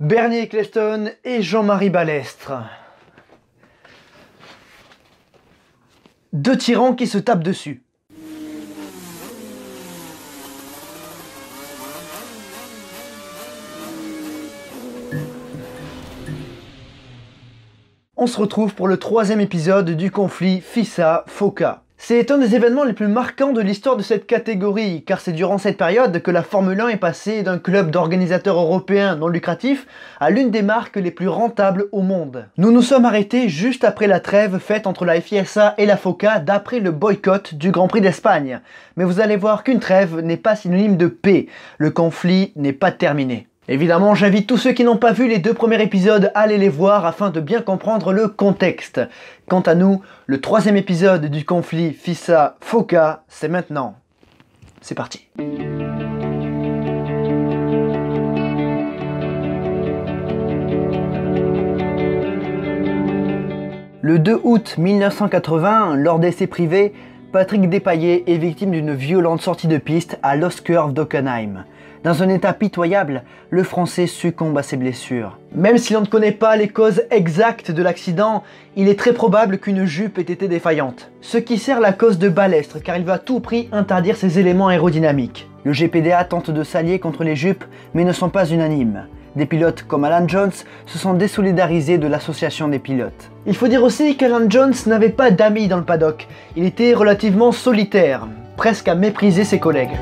Bernie Eccleston et Jean-Marie Balestre. Deux tyrans qui se tapent dessus. On se retrouve pour le troisième épisode du conflit FISA-FOCA. C'est un des événements les plus marquants de l'histoire de cette catégorie, car c'est durant cette période que la Formule 1 est passée d'un club d'organisateurs européens non lucratifs à l'une des marques les plus rentables au monde. Nous nous sommes arrêtés juste après la trêve faite entre la FISA et la FOCA d'après le boycott du Grand Prix d'Espagne. Mais vous allez voir qu'une trêve n'est pas synonyme de paix, le conflit n'est pas terminé. Évidemment, j'invite tous ceux qui n'ont pas vu les deux premiers épisodes à aller les voir afin de bien comprendre le contexte. Quant à nous, le troisième épisode du conflit FISA-FOCA, c'est maintenant. C'est parti. Le 2 août 1980, lors d'essais privés, Patrick Despaillés est victime d'une violente sortie de piste à Lost Curve d'Ockenheim. Dans un état pitoyable, le Français succombe à ses blessures. Même si l'on ne connaît pas les causes exactes de l'accident, il est très probable qu'une jupe ait été défaillante. Ce qui sert la cause de Balestre car il va à tout prix interdire ces éléments aérodynamiques. Le GPDA tente de s'allier contre les jupes mais ne sont pas unanimes. Des pilotes comme Alan Jones se sont désolidarisés de l'association des pilotes. Il faut dire aussi qu'Alan Jones n'avait pas d'amis dans le paddock, il était relativement solitaire, presque à mépriser ses collègues.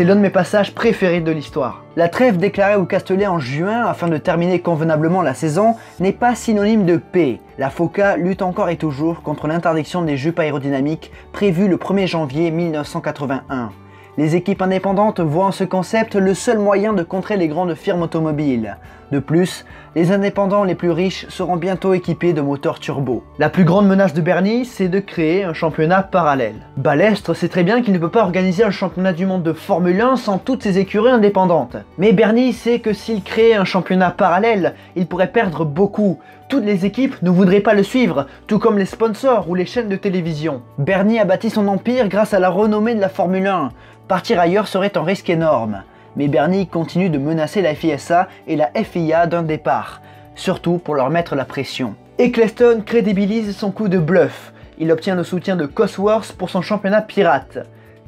C'est l'un de mes passages préférés de l'histoire. La trêve déclarée au Castellet en juin afin de terminer convenablement la saison n'est pas synonyme de paix. La FOCA lutte encore et toujours contre l'interdiction des jupes aérodynamiques prévue le 1er janvier 1981. Les équipes indépendantes voient en ce concept le seul moyen de contrer les grandes firmes automobiles. De plus, les indépendants les plus riches seront bientôt équipés de moteurs turbo. La plus grande menace de Bernie, c'est de créer un championnat parallèle. Balestre sait très bien qu'il ne peut pas organiser un championnat du monde de Formule 1 sans toutes ses écuries indépendantes. Mais Bernie sait que s'il crée un championnat parallèle, il pourrait perdre beaucoup. Toutes les équipes ne voudraient pas le suivre, tout comme les sponsors ou les chaînes de télévision. Bernie a bâti son empire grâce à la renommée de la Formule 1. Partir ailleurs serait un risque énorme mais Bernie continue de menacer la FISA et la FIA d'un départ, surtout pour leur mettre la pression. Eccleston crédibilise son coup de bluff. Il obtient le soutien de Cosworth pour son championnat pirate.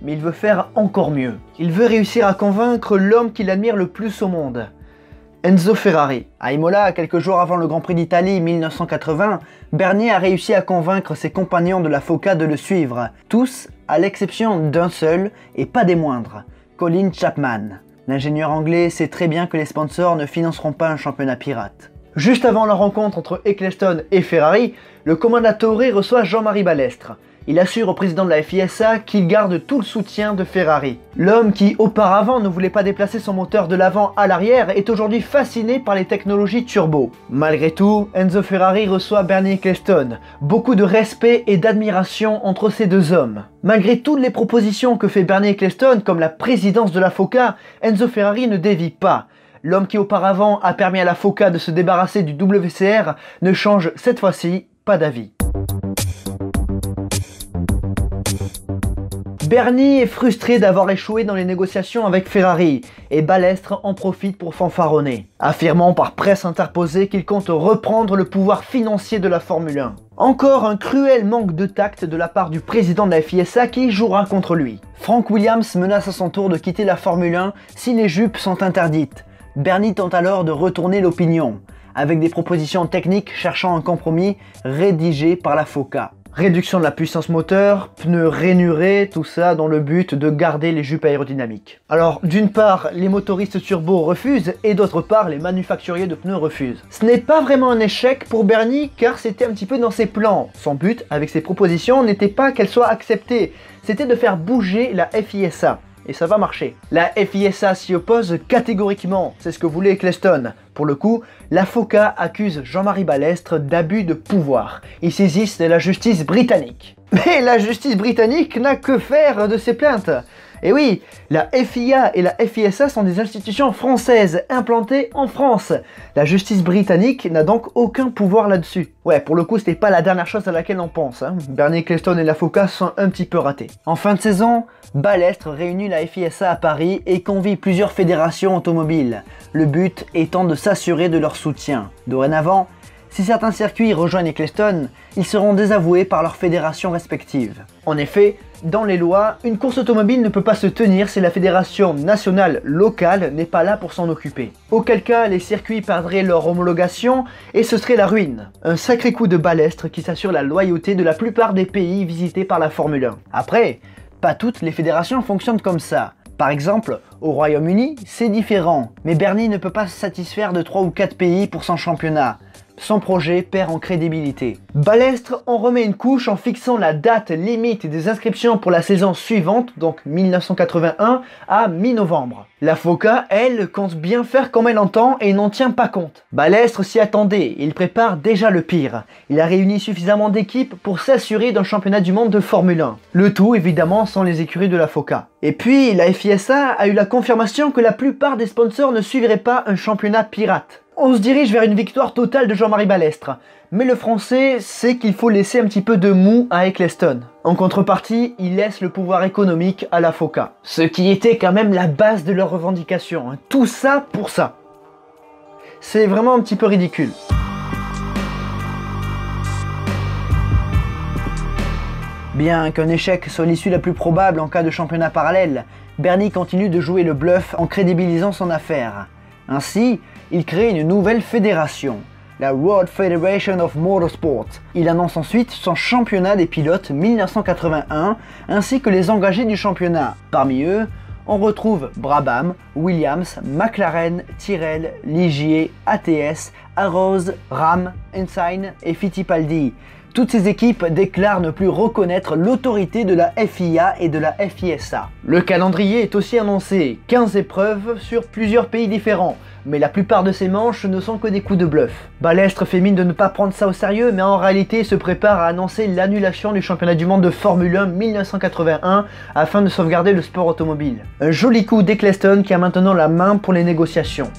Mais il veut faire encore mieux. Il veut réussir à convaincre l'homme qu'il admire le plus au monde. Enzo Ferrari. À Imola, quelques jours avant le Grand Prix d'Italie 1980, Bernie a réussi à convaincre ses compagnons de la FOCA de le suivre, tous à l'exception d'un seul et pas des moindres, Colin Chapman. L'ingénieur anglais sait très bien que les sponsors ne financeront pas un championnat pirate. Juste avant la rencontre entre Eccleston et Ferrari, le commandatore reçoit Jean-Marie Balestre il assure au président de la FISA qu'il garde tout le soutien de Ferrari. L'homme qui auparavant ne voulait pas déplacer son moteur de l'avant à l'arrière est aujourd'hui fasciné par les technologies turbo. Malgré tout, Enzo Ferrari reçoit Bernie Ecclestone. Beaucoup de respect et d'admiration entre ces deux hommes. Malgré toutes les propositions que fait Bernie Ecclestone comme la présidence de la FOCA, Enzo Ferrari ne dévie pas. L'homme qui auparavant a permis à la FOCA de se débarrasser du WCR ne change cette fois-ci pas d'avis. Bernie est frustré d'avoir échoué dans les négociations avec Ferrari et Balestre en profite pour fanfaronner, affirmant par presse interposée qu'il compte reprendre le pouvoir financier de la Formule 1. Encore un cruel manque de tact de la part du président de la FISA qui jouera contre lui. Frank Williams menace à son tour de quitter la Formule 1 si les jupes sont interdites. Bernie tente alors de retourner l'opinion, avec des propositions techniques cherchant un compromis rédigé par la FOCA. Réduction de la puissance moteur, pneus rainurés, tout ça dans le but de garder les jupes aérodynamiques. Alors d'une part, les motoristes turbo refusent et d'autre part, les manufacturiers de pneus refusent. Ce n'est pas vraiment un échec pour Bernie car c'était un petit peu dans ses plans. Son but avec ses propositions n'était pas qu'elles soient acceptées, c'était de faire bouger la FISA et ça va marcher. La FISA s'y oppose catégoriquement, c'est ce que voulait Eccleston. Pour le coup, la FOCA accuse Jean-Marie Balestre d'abus de pouvoir. Ils saisissent la justice britannique. Mais la justice britannique n'a que faire de ces plaintes. Et oui, la FIA et la FISA sont des institutions françaises implantées en France. La justice britannique n'a donc aucun pouvoir là-dessus. Ouais, pour le coup, c'était pas la dernière chose à laquelle on pense. Hein. Bernie Cleston et la FOCA sont un petit peu ratés. En fin de saison, Balestre réunit la FISA à Paris et convie plusieurs fédérations automobiles, le but étant de s'assurer de leur soutien. Dorénavant, si certains circuits rejoignent Eccleston, ils seront désavoués par leurs fédérations respectives. En effet, dans les lois, une course automobile ne peut pas se tenir si la fédération nationale locale n'est pas là pour s'en occuper. Auquel cas, les circuits perdraient leur homologation et ce serait la ruine. Un sacré coup de balestre qui s'assure la loyauté de la plupart des pays visités par la Formule 1. Après, pas toutes les fédérations fonctionnent comme ça. Par exemple, au Royaume-Uni, c'est différent, mais Bernie ne peut pas se satisfaire de 3 ou 4 pays pour son championnat son projet perd en crédibilité. Balestre en remet une couche en fixant la date limite des inscriptions pour la saison suivante, donc 1981, à mi-novembre. La FOCA, elle, compte bien faire comme elle entend et n'en tient pas compte. Balestre s'y attendait, il prépare déjà le pire. Il a réuni suffisamment d'équipes pour s'assurer d'un championnat du monde de Formule 1. Le tout, évidemment, sans les écuries de la FOCA. Et puis, la FISA a eu la confirmation que la plupart des sponsors ne suivraient pas un championnat pirate. On se dirige vers une victoire totale de Jean-Marie Balestre, mais le français sait qu'il faut laisser un petit peu de mou à Eccleston. En contrepartie, il laisse le pouvoir économique à la FOCA, ce qui était quand même la base de leurs revendications. Hein. Tout ça pour ça. C'est vraiment un petit peu ridicule. Bien qu'un échec soit l'issue la plus probable en cas de championnat parallèle, Bernie continue de jouer le bluff en crédibilisant son affaire. Ainsi, il crée une nouvelle fédération, la World Federation of Motorsport. Il annonce ensuite son championnat des pilotes 1981 ainsi que les engagés du championnat. Parmi eux, on retrouve Brabham, Williams, McLaren, Tyrrell, Ligier, ATS, Arrows, Ram, Ensign et Fittipaldi. Toutes ces équipes déclarent ne plus reconnaître l'autorité de la FIA et de la FISA. Le calendrier est aussi annoncé, 15 épreuves sur plusieurs pays différents, mais la plupart de ces manches ne sont que des coups de bluff. Balestre fait mine de ne pas prendre ça au sérieux, mais en réalité se prépare à annoncer l'annulation du championnat du monde de Formule 1 1981 afin de sauvegarder le sport automobile. Un joli coup d'Eccleston qui a maintenant la main pour les négociations.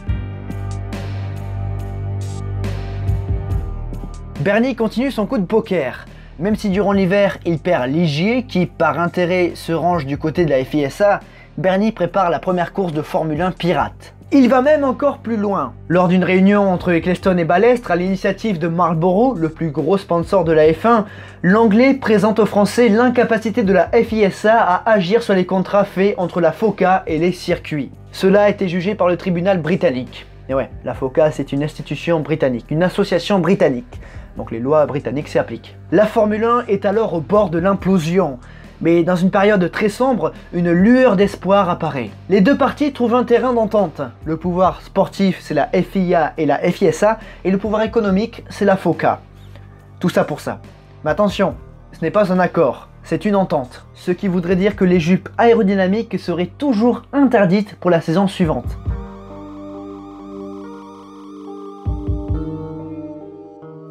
Bernie continue son coup de poker. Même si durant l'hiver il perd Ligier, qui par intérêt se range du côté de la FISA, Bernie prépare la première course de Formule 1 pirate. Il va même encore plus loin. Lors d'une réunion entre Eccleston et Balestre à l'initiative de Marlboro, le plus gros sponsor de la F1, l'anglais présente aux Français l'incapacité de la FISA à agir sur les contrats faits entre la FOCA et les circuits. Cela a été jugé par le tribunal britannique. Et ouais, la FOCA c'est une institution britannique, une association britannique donc les lois britanniques s'y appliquent. La Formule 1 est alors au bord de l'implosion. Mais dans une période très sombre, une lueur d'espoir apparaît. Les deux parties trouvent un terrain d'entente. Le pouvoir sportif, c'est la FIA et la FISA, et le pouvoir économique, c'est la FOCA. Tout ça pour ça. Mais attention, ce n'est pas un accord, c'est une entente. Ce qui voudrait dire que les jupes aérodynamiques seraient toujours interdites pour la saison suivante.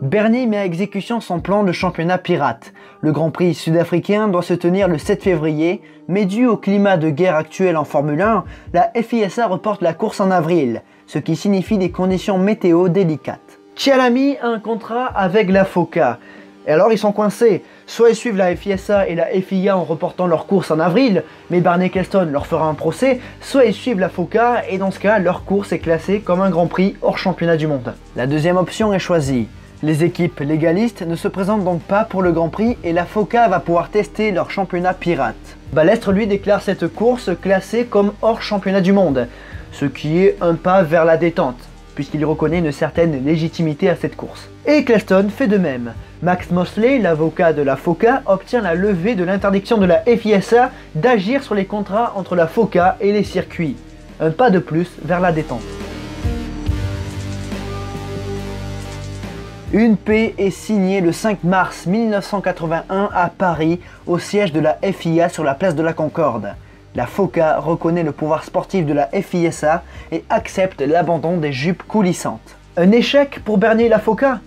Bernie met à exécution son plan de championnat pirate. Le Grand Prix sud-africain doit se tenir le 7 février, mais dû au climat de guerre actuel en Formule 1, la FISA reporte la course en avril, ce qui signifie des conditions météo délicates. Chialami a un contrat avec la FOCA. Et alors ils sont coincés. Soit ils suivent la FISA et la FIA en reportant leur course en avril, mais Barney Keston leur fera un procès, soit ils suivent la FOCA et dans ce cas leur course est classée comme un Grand Prix hors championnat du monde. La deuxième option est choisie. Les équipes légalistes ne se présentent donc pas pour le Grand Prix et la FOCA va pouvoir tester leur championnat pirate. Balestre lui déclare cette course classée comme hors championnat du monde, ce qui est un pas vers la détente, puisqu'il reconnaît une certaine légitimité à cette course. Et Cleston fait de même. Max Mosley, l'avocat de la FOCA, obtient la levée de l'interdiction de la FISA d'agir sur les contrats entre la FOCA et les circuits. Un pas de plus vers la détente. Une paix est signée le 5 mars 1981 à Paris, au siège de la FIA sur la place de la Concorde. La FOCA reconnaît le pouvoir sportif de la FISA et accepte l'abandon des jupes coulissantes. Un échec pour Bernier la FOCA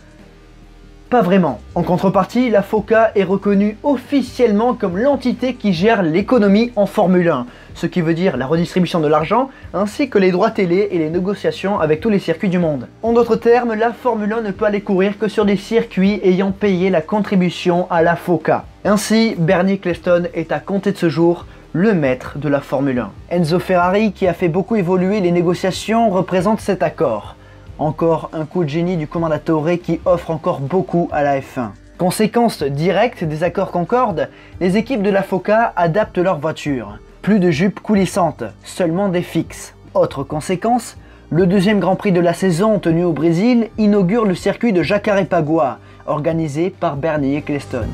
vraiment. En contrepartie, la FOCA est reconnue officiellement comme l'entité qui gère l'économie en Formule 1, ce qui veut dire la redistribution de l'argent, ainsi que les droits télé et les négociations avec tous les circuits du monde. En d'autres termes, la Formule 1 ne peut aller courir que sur des circuits ayant payé la contribution à la FOCA. Ainsi, Bernie Cleston est à compter de ce jour le maître de la Formule 1. Enzo Ferrari, qui a fait beaucoup évoluer les négociations, représente cet accord. Encore un coup de génie du commandatore qui offre encore beaucoup à la F1. Conséquence directe des accords Concorde, les équipes de la FOCA adaptent leurs voitures. Plus de jupes coulissantes, seulement des fixes. Autre conséquence, le deuxième Grand Prix de la saison tenu au Brésil inaugure le circuit de Jacarepaguá, organisé par Bernie Eccleston.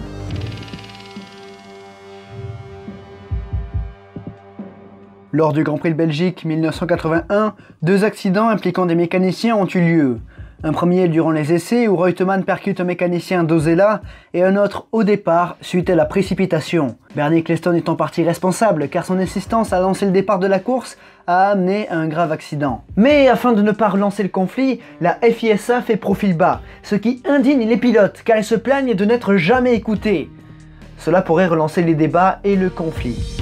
Lors du Grand Prix de Belgique 1981, deux accidents impliquant des mécaniciens ont eu lieu. Un premier durant les essais où Reutemann percute un mécanicien d'Ozella et un autre au départ suite à la précipitation. Bernie Cleston est en partie responsable car son insistance à lancer le départ de la course a amené à un grave accident. Mais afin de ne pas relancer le conflit, la FISA fait profil bas, ce qui indigne les pilotes car ils se plaignent de n'être jamais écoutés. Cela pourrait relancer les débats et le conflit.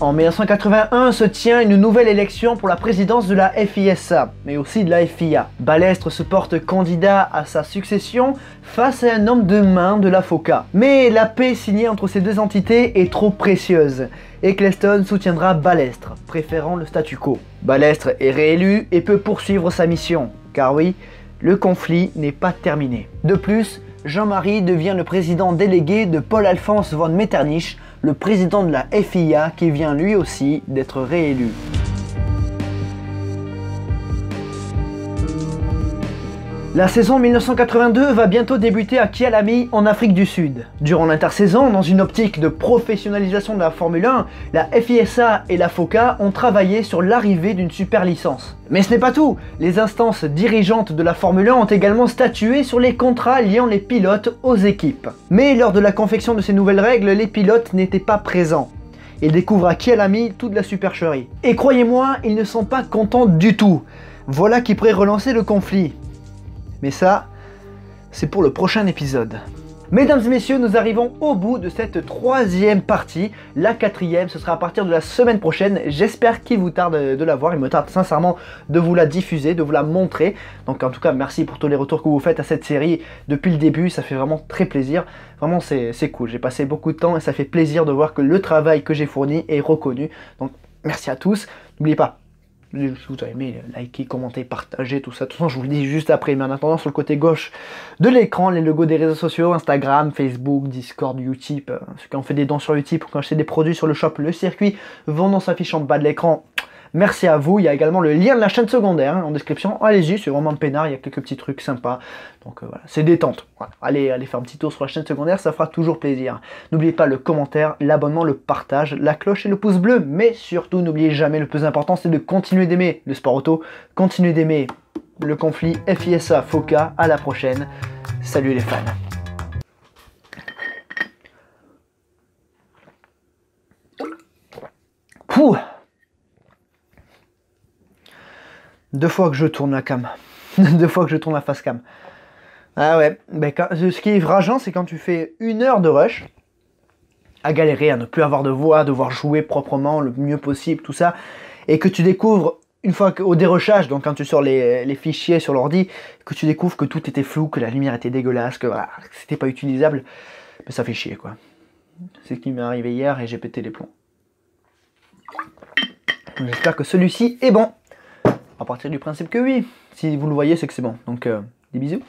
En 1981 se tient une nouvelle élection pour la présidence de la FISA, mais aussi de la FIA. Balestre se porte candidat à sa succession face à un homme de main de la FOCA. Mais la paix signée entre ces deux entités est trop précieuse. Eccleston soutiendra Balestre, préférant le statu quo. Balestre est réélu et peut poursuivre sa mission, car oui, le conflit n'est pas terminé. De plus, Jean-Marie devient le président délégué de Paul-Alphonse von Metternich, le président de la FIA qui vient lui aussi d'être réélu. La saison 1982 va bientôt débuter à Kialami en Afrique du Sud. Durant l'intersaison, dans une optique de professionnalisation de la Formule 1, la FISA et la FOCA ont travaillé sur l'arrivée d'une super licence. Mais ce n'est pas tout, les instances dirigeantes de la Formule 1 ont également statué sur les contrats liant les pilotes aux équipes. Mais lors de la confection de ces nouvelles règles, les pilotes n'étaient pas présents. Ils découvrent à Kialami toute la supercherie. Et croyez-moi, ils ne sont pas contents du tout. Voilà qui pourrait relancer le conflit. Mais ça, c'est pour le prochain épisode. Mesdames et messieurs, nous arrivons au bout de cette troisième partie. La quatrième, ce sera à partir de la semaine prochaine. J'espère qu'il vous tarde de la voir. Il me tarde sincèrement de vous la diffuser, de vous la montrer. Donc en tout cas, merci pour tous les retours que vous faites à cette série depuis le début. Ça fait vraiment très plaisir. Vraiment, c'est cool. J'ai passé beaucoup de temps et ça fait plaisir de voir que le travail que j'ai fourni est reconnu. Donc merci à tous. N'oubliez pas, si vous avez aimé, likez, commentez, partagez, tout ça. De toute façon, je vous le dis juste après. Mais en attendant, sur le côté gauche de l'écran, les logos des réseaux sociaux, Instagram, Facebook, Discord, Utip. Euh, ceux qui ont fait des dons sur Utip ou quand acheté des produits sur le shop, le circuit, vont dans en bas de l'écran. Merci à vous. Il y a également le lien de la chaîne secondaire hein, en description. Allez-y, c'est vraiment peinard. Il y a quelques petits trucs sympas. Donc euh, voilà, c'est détente. Allez, allez faire un petit tour sur la chaîne secondaire, ça fera toujours plaisir. N'oubliez pas le commentaire, l'abonnement, le partage, la cloche et le pouce bleu. Mais surtout, n'oubliez jamais, le plus important, c'est de continuer d'aimer le sport auto, continuer d'aimer le conflit FISA FOCA. À la prochaine. Salut les fans. Pouh Deux fois que je tourne la cam. Deux fois que je tourne la face cam. Ah ouais, ben ce qui est rageant, c'est quand tu fais une heure de rush, à galérer, à ne plus avoir de voix, devoir jouer proprement, le mieux possible, tout ça, et que tu découvres, une fois au dérochage, donc quand tu sors les, fichiers sur l'ordi, que tu découvres que tout était flou, que la lumière était dégueulasse, que c'était pas utilisable, mais ça fait chier quoi. C'est ce qui m'est arrivé hier et j'ai pété les plombs. J'espère que celui-ci est bon à partir du principe que oui. Si vous le voyez, c'est que c'est bon. Donc, euh, des bisous.